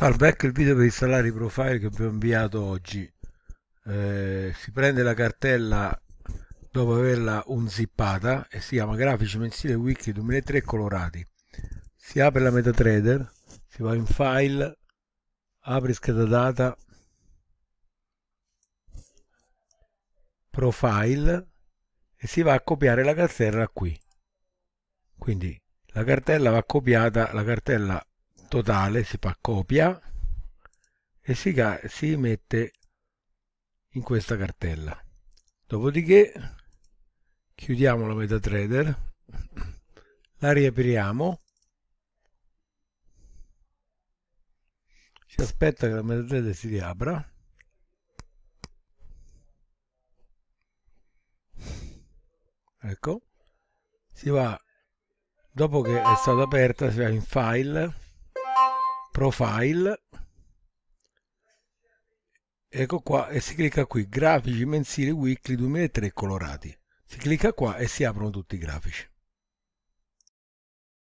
Salve, ecco il video per installare i profile che vi ho inviato oggi. Eh, si prende la cartella dopo averla unzippata e si chiama Grafici Mensile Wiki 2003 colorati. Si apre la MetaTrader, si va in File, apre scheda data, Profile e si va a copiare la cartella qui. Quindi la cartella va copiata, la cartella totale si fa copia e si, si mette in questa cartella. Dopodiché chiudiamo la MetaTrader la riapriamo si aspetta che la MetaTrader si riapra. Ecco. Si va dopo che è stata aperta si va in file profile. Ecco qua e si clicca qui grafici mensili weekly 2003 colorati. Si clicca qua e si aprono tutti i grafici